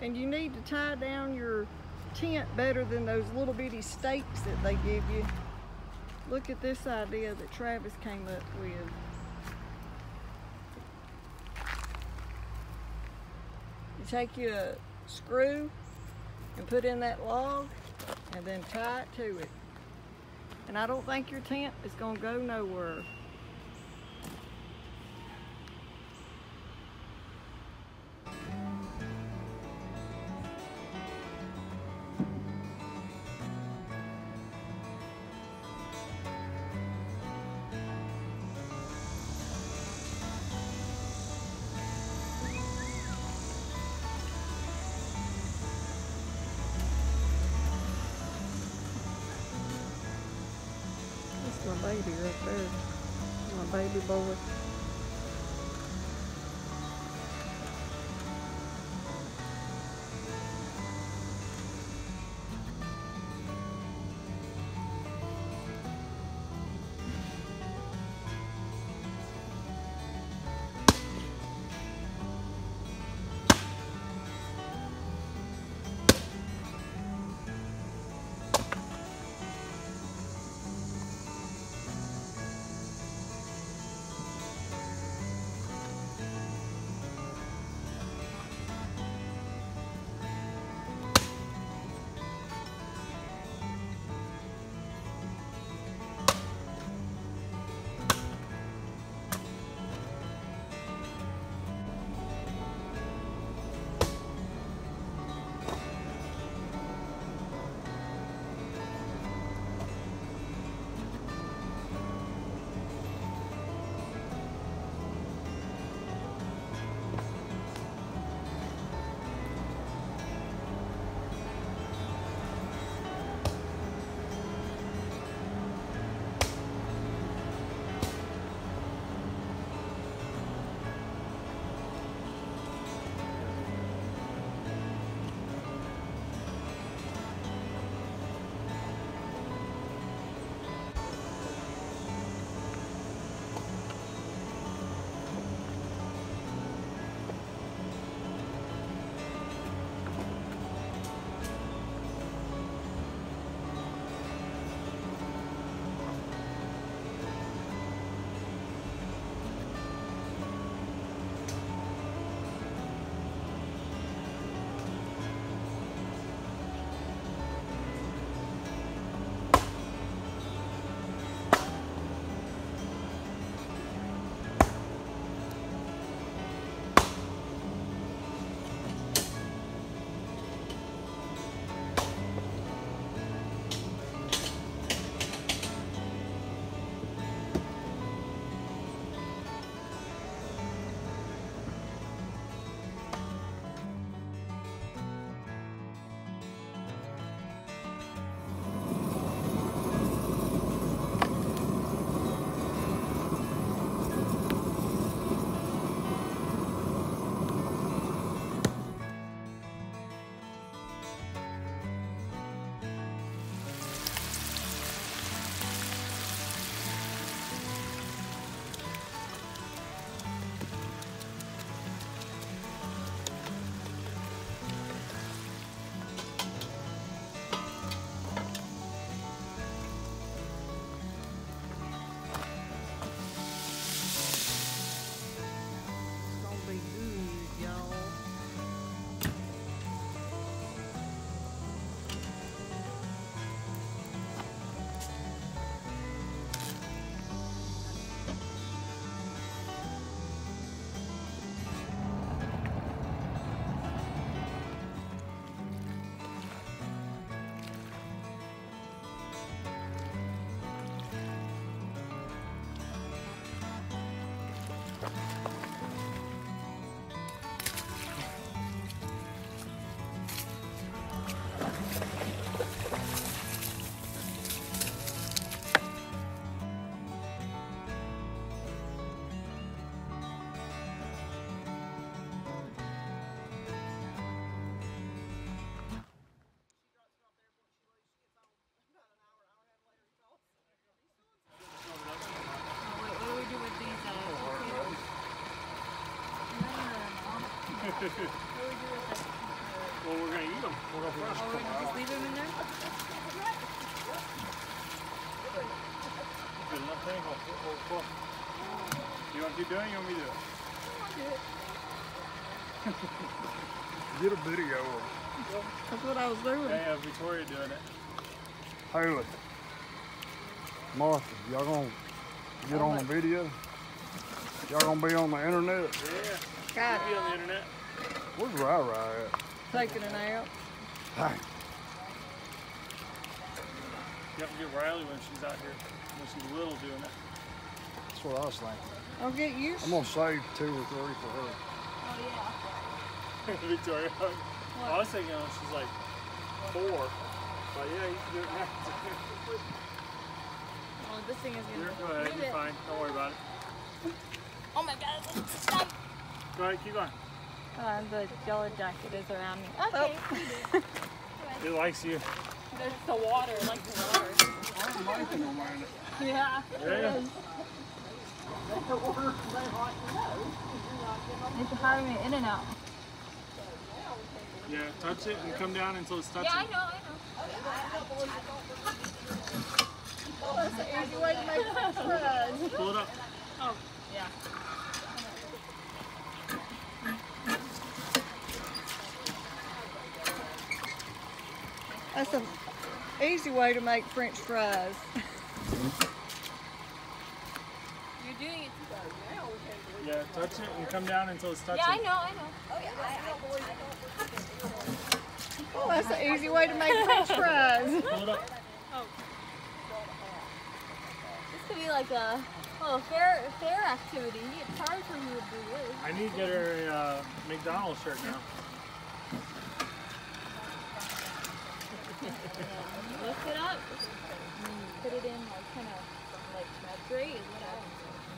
And you need to tie down your tent better than those little bitty stakes that they give you. Look at this idea that Travis came up with. You take you a screw and put in that log and then tie it to it. And I don't think your tent is gonna go nowhere. Baby right there. My baby boy. Well, we're gonna eat them. Oh, we're gonna fresh Or we them can just leave them in there? Good enough thing. You want to keep doing it? You want me to do it? Get a video of it. That's what I was doing. Yeah, uh, yeah, Victoria doing it. Haley. Martha, y'all gonna get on the video? Y'all gonna be on the internet? Yeah. Got Be on the internet. Where's Rai at? Taking it out. Hi. You have to get Riley when she's out here. When she's little doing it. That's what I was thinking. I'll get you. I'm gonna save two or three for her. Oh, yeah. Victoria. I was thinking when she's like four. But yeah, you can do it now. Oh, this thing is You're, gonna. go ahead. You're it. fine. Don't worry about it. Oh my god, stop! Go ahead. Keep going. Uh, the yellow jacket is around me. Oh. Okay. It likes you. There's the water, like the water. I'm making them, man. Yeah. Yeah. It's having me in and out. Yeah. Touch it and come down until it's touching. Yeah, I know, I know. That's the easy way to make. Pull it up. Oh, yeah. That's an easy way to make french fries. You're doing it. Yeah. Touch it and come down until it's touching. Yeah, I know, I know. Oh, yeah, Oh, that's an easy way to make french fries. Pull it up. This could be like a oh fair fair activity. It's hard for you to do this. I need to get her a uh, McDonald's shirt now. Lift it up. Put it in like kind of like Medgrade is what happens.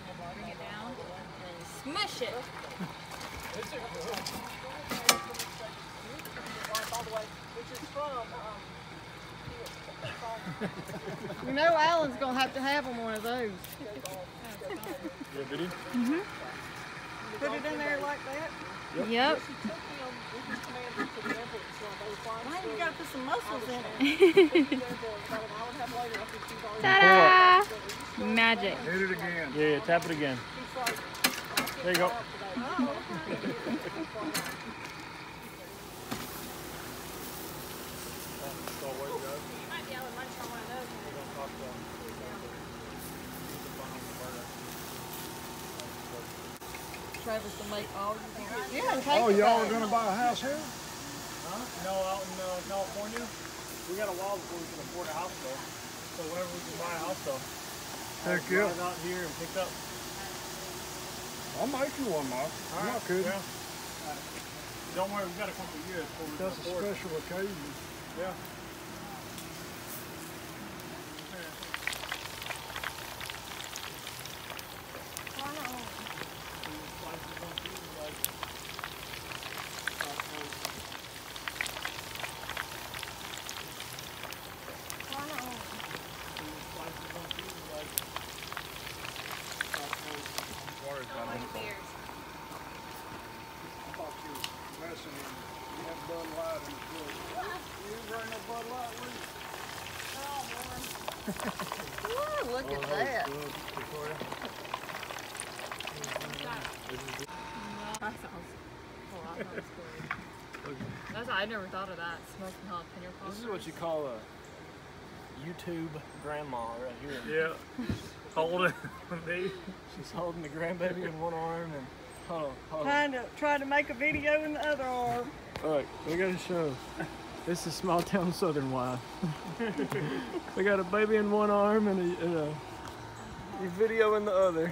And then bring it down and smush it. You know Alan's gonna have to have him one of those. Yeah, video. Mm-hmm. Put it in there like that. Yep. Why you gotta put some muscles in it? Ta-da! Magic. Hit it again. Yeah, yeah, tap it again. There you go. Travis will make all you can get. Yeah, and take Oh, y'all are gonna buy a house here? Huh? No, out in uh, California, we got a while before we can afford a house though. So whenever we can buy a house though, Heck drive yeah. out here and pick up. I'll make you one, Mark. I'm not kidding. Yeah. Uh, don't worry, we've got a couple of years before we can That's a afford. it. special occasion. Yeah. I thought you were messing with me. You have Bud Light in the fridge. You didn't bring no Bud Light with you? Ooh, look at that. That sounds. Oh, that sounds scary. That's I never thought of that. Smoking jalapeno This is what you call a YouTube grandma right here. Yeah. Hold it, baby. She's holding the grandbaby in one arm and hold on, hold on. Trying to try to make a video in the other arm. Look, we gotta show. This is small town southern wife. we got a baby in one arm and a, and a, a video in the other.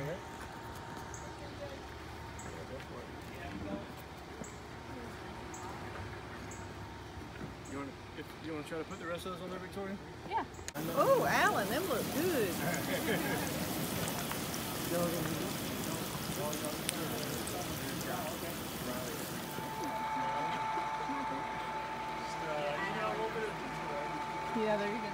You want to? You want to try to put the rest of those on there, Victoria? Yeah. Oh, Alan, them look good. Yeah, there you go.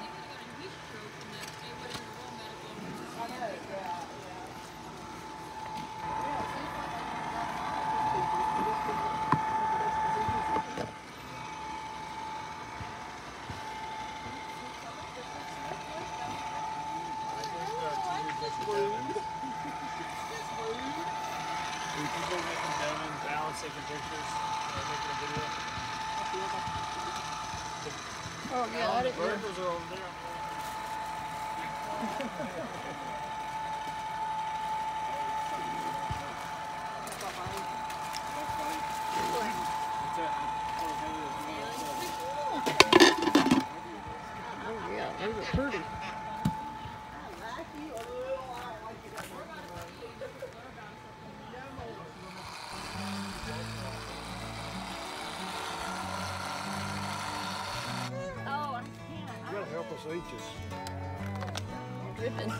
People making donuts, Alan taking pictures, uh, making a video. Oh, yeah, I Alan, the didn't know. Virgils are over there. Oh, yeah, those are pretty. Oh, I can't. You gotta Oh, help us eat this. Dripping.